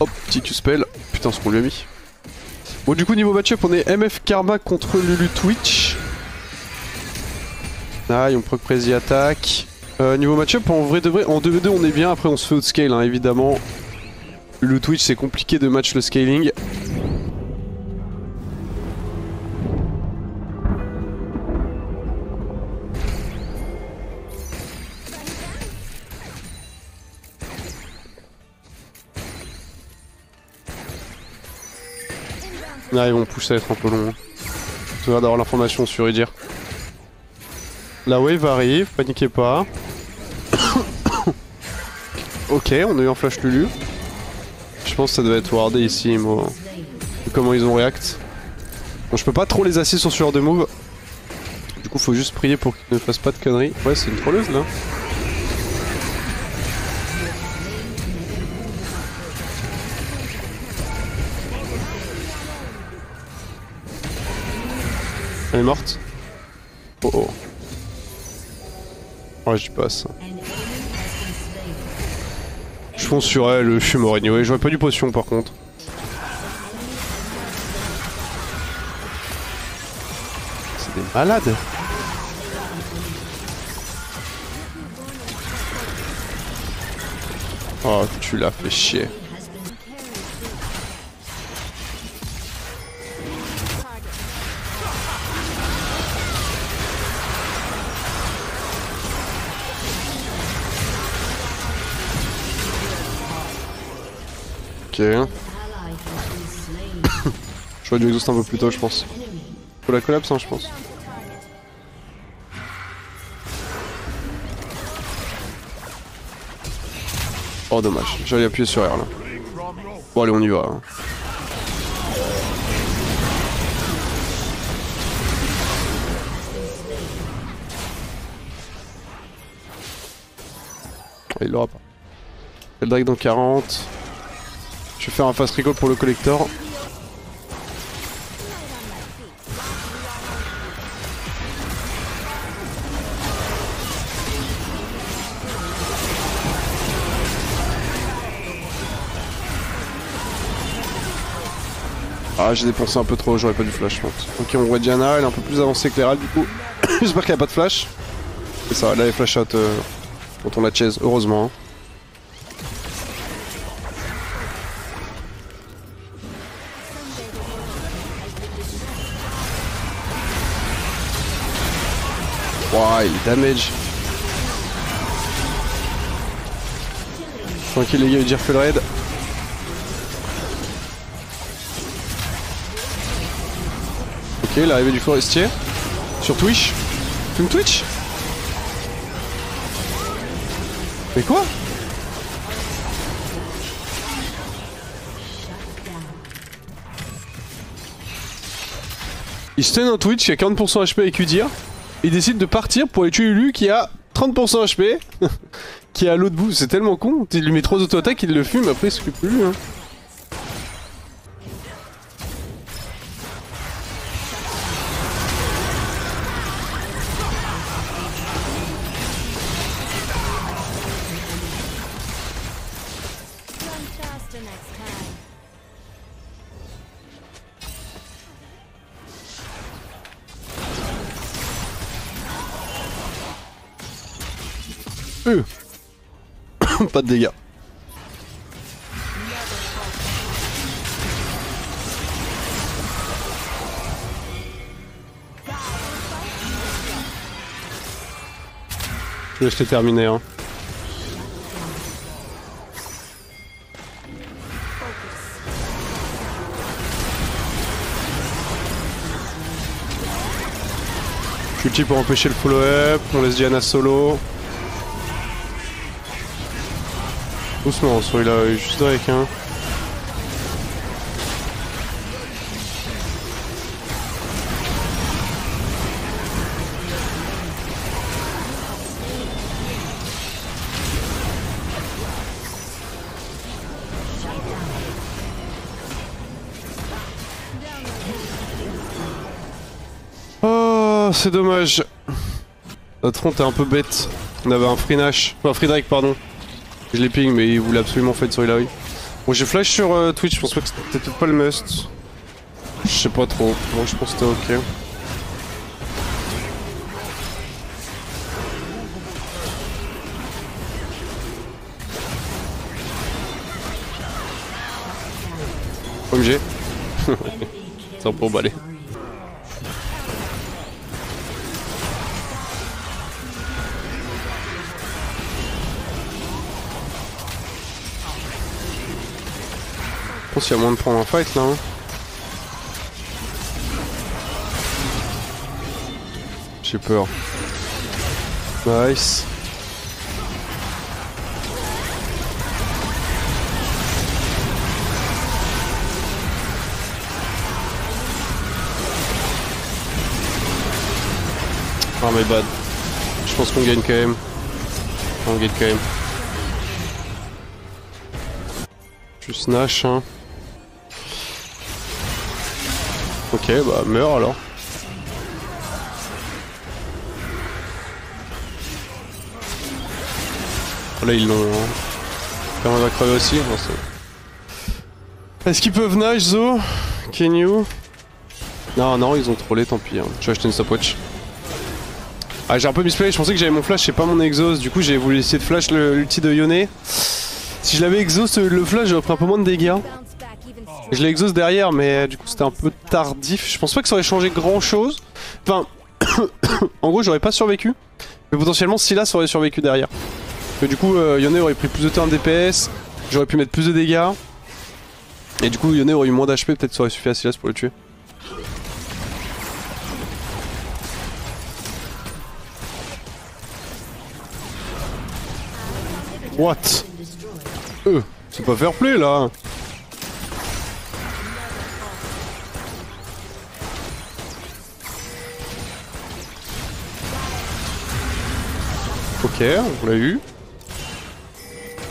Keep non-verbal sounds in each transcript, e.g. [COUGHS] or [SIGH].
Hop, petit Q-spell. Putain, ce qu'on lui a mis. Bon, du coup, niveau match-up, on est MF Karma contre Lulu Twitch. Ah, on proc Prezi attaque. Euh, niveau match-up, en vrai de vrai, en 2v2 on est bien, après on se fait outscale hein, évidemment. Le Twitch c'est compliqué de match le scaling. Là ils vont pousser à être un peu long. Hein. Tu d'avoir l'information sur Idir. La wave arrive, paniquez pas. [COUGHS] ok, on a eu un flash Lulu. Je pense que ça doit être wardé ici, moi. Comment ils ont react. Bon, je peux pas trop les assister sur ce genre de move. Du coup, faut juste prier pour qu'ils ne fassent pas de conneries. Ouais, c'est une trolleuse là. Elle est morte. Oh oh. Ouais, j'y passe. Je fonce sur elle, je suis mort anyway. J'aurais pas du potion par contre. C'est des malades. Oh, tu l'as fait chier. Je vois du exhaust un peu plus tôt, je pense. Faut la collapse, hein, je pense. Oh, dommage. J'allais appuyer sur R là. Bon, allez, on y va. Hein. Il l'aura pas. Le drag dans 40. Je vais faire un fast recall pour le collector. Ah j'ai dépensé un peu trop, j'aurais pas du flash Ok on voit Diana, elle est un peu plus avancée que du coup. [COUGHS] J'espère qu'elle a pas de flash. C'est ça, elle avait flash out euh, quand on la chase, heureusement. Hein. Wow, il damage. Tranquille les gars, il le raid. Ok, l'arrivée du forestier. Sur Twitch. Tu me Twitch? Mais quoi? Il stun un Twitch qui a 40% HP avec Udir il décide de partir pour aller tuer Lulu qui a 30% HP, [LAUGHS] qui est à l'autre bout. C'est tellement con. Il lui met trois auto-attaques, il le fume, après il s'occupe plus. Hein. [COUGHS] pas de dégâts. Je vais terminé hein. Je pour empêcher le follow-up, on laisse Diana solo. Doucement, soit il a juste avec un. Hein. Oh, c'est dommage. Notre front est un peu bête. On avait un free Nash, enfin pardon. Je l'ai ping mais il voulait absolument faire sur Hilary. Bon, j'ai flash sur euh, Twitch, je pense pas que c'était peut-être pas le must. Je sais pas trop. Moi, je pense que c'était ok. Comme j'ai. [LAUGHS] C'est un pense qu'il y a moins de prendre un fight là. J'ai peur. Nice. Oh my bad. Je pense qu'on gagne quand même. On gagne quand même. Juste Nash hein. Ok bah meurs alors. Là ils l'ont... Hein. On va crever aussi Est-ce qu'ils peuvent Nash Zo? Can you? Non non ils ont trollé tant pis hein. Je vais acheter une stopwatch. Ah j'ai un peu misplay, je pensais que j'avais mon flash, c'est pas mon exhaust, du coup j'ai voulu essayer de flash l'ulti de Yone. Si je l'avais exhaust le flash j'aurais pris un peu moins de dégâts. Je l'ai exhaust derrière mais du coup c'était un peu tardif. Je pense pas que ça aurait changé grand chose. Enfin, [COUGHS] en gros j'aurais pas survécu. Mais potentiellement Silas aurait survécu derrière. du coup euh, Yone aurait pris plus de temps de DPS, j'aurais pu mettre plus de dégâts. Et du coup Yone aurait eu moins d'HP, peut-être ça aurait suffi à Silas pour le tuer. What? Euh, c'est pas fair play là On l'a eu.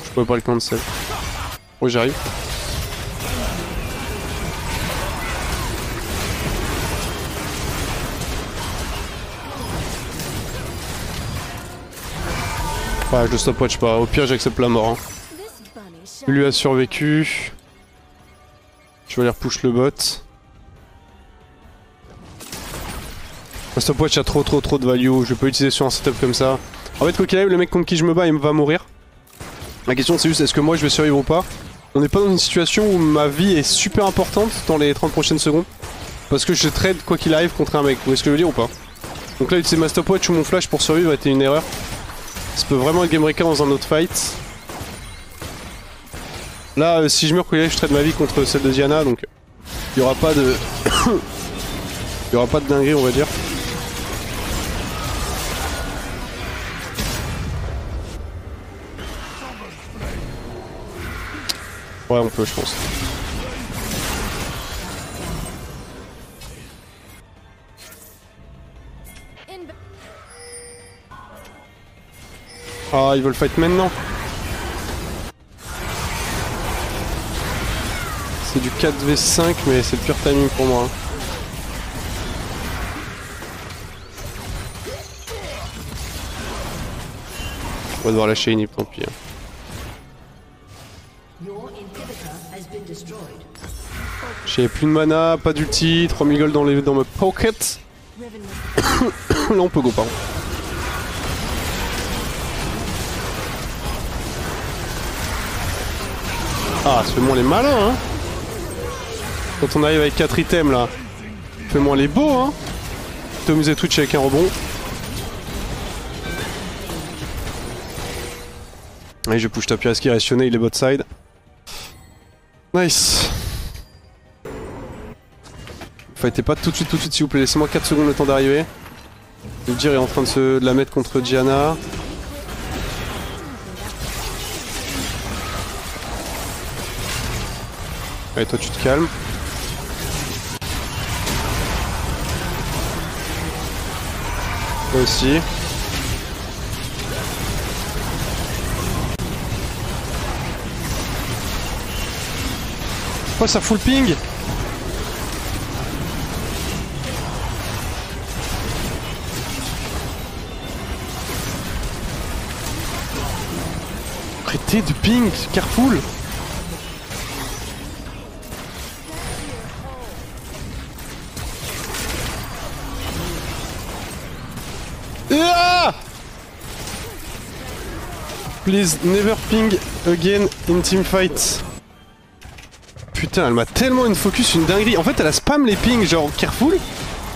Je pourrais pas le cancel. Oui, j'arrive. Ouais, je le stopwatch pas. Au pire, j'accepte la mort. Hein. Lui a survécu. Je vais aller repush le bot. Le stopwatch a trop trop trop de value. Je vais pas utiliser sur un setup comme ça. En fait, quoi qu'il arrive, le mec contre qui je me bats, il va mourir. La question c'est juste est-ce que moi je vais survivre ou pas On n'est pas dans une situation où ma vie est super importante dans les 30 prochaines secondes. Parce que je trade quoi qu'il arrive contre un mec. Vous voyez ce que je veux dire ou pas Donc là, utiliser ma stopwatch ou mon flash pour survivre a été une erreur. Ça peut vraiment être Game Breaker dans un autre fight. Là, euh, si je meurs, je trade ma vie contre celle de Diana, donc il y aura pas de... [COUGHS] Il y aura pas de dinguerie, on va dire. Ouais, on peut, je pense. Ah, ils veulent fight maintenant. C'est du 4v5, mais c'est le pur timing pour moi. Hein. On va devoir lâcher une tant. Hein. J'ai plus de mana, pas d'ulti, 3000 gold dans, les, dans mes pockets. [COUGHS] Là on peut go par contre. Ah, fais-moi les malins, hein Quand on arrive avec 4 items, là. Fais-moi les beaux, hein Tom Twitch avec un rebond. Allez, je push Tapiaski, rationné, il est bot side. Nice Fightez pas tout de suite, tout de suite, s'il vous plaît. Laissez-moi 4 secondes le temps d'arriver. Le dire est en train de, se, de la mettre contre Diana. Allez, toi tu te calmes. Toi aussi. Oh, ça full ping Arrêtez de ping, Carpool ah Please never ping again in team fight. Elle m'a tellement une focus, une dinguerie. En fait, elle a spam les pings, genre careful.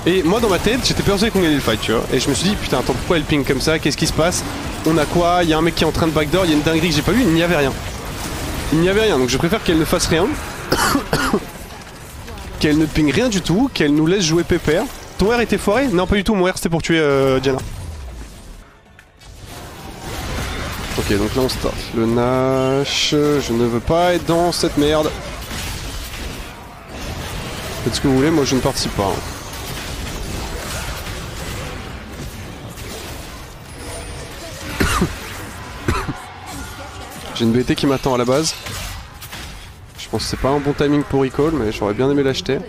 Et moi, dans ma tête, j'étais persuadé qu'on gagnait le fight, tu vois. Et je me suis dit, putain, attends, pourquoi elle ping comme ça? Qu'est-ce qui se passe? On a quoi? Il y a un mec qui est en train de backdoor, il y a une dinguerie que j'ai pas vue, il n'y avait rien. Il n'y avait rien, donc je préfère qu'elle ne fasse rien. [COUGHS] qu'elle ne ping rien du tout, qu'elle nous laisse jouer pépère. Ton R était foiré? Non, pas du tout, mon R c'était pour tuer euh, Diana. Ok, donc là on start le Nash. Je ne veux pas être dans cette merde. Faites ce que vous voulez, moi je ne participe pas. [COUGHS] J'ai une BT qui m'attend à la base. Je pense que c'est pas un bon timing pour recall, mais j'aurais bien aimé l'acheter.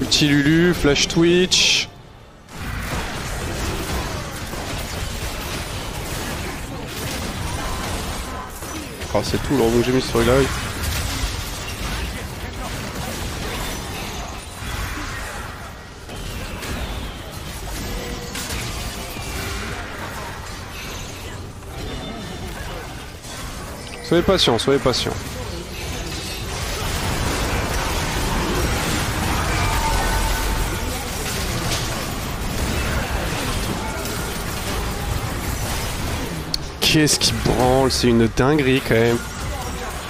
Ulti Lulu, Flash Twitch. Ah c'est tout rebond que j'ai mis sur l'œil. Soyez patient, soyez patient. Qu'est-ce qui branle C'est une dinguerie quand même.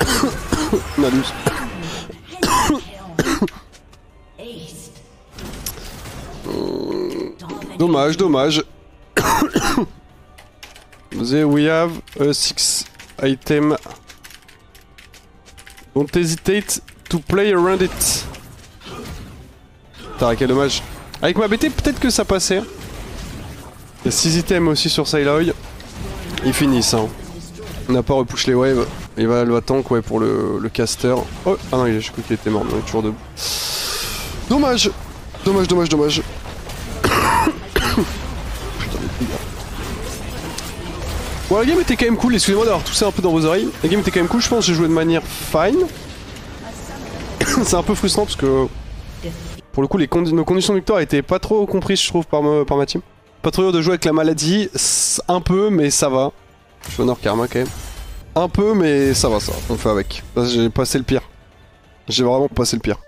[COUGHS] [COUGHS] Dommage, dommage. [COUGHS] There we have a six item. Don't hesitate to play around it. Putain, quel dommage. Avec ma BT, peut-être que ça passait. Il y a 6 items aussi sur Siloy. Ils finissent, hein. On n'a pas repush les waves. Il va le tank, ouais, pour le, caster. Oh, ah non, il je crois qu'il était mort, mais il est toujours debout. Dommage Dommage, dommage, dommage. [COUGHS] Bon, la game était quand même cool, excusez-moi d'avoir toussé un peu dans vos oreilles. La game était quand même cool, je pense que j'ai joué de manière fine. [COUGHS] C'est un peu frustrant parce que pour le coup, les nos conditions de victoire étaient pas trop comprises, je trouve, par, par ma team. Pas trop dur de jouer avec la maladie, un peu, mais ça va. Je suis honor karma quand même. Un peu, mais ça va, ça. On fait avec. J'ai passé le pire. J'ai vraiment passé le pire.